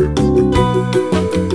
Música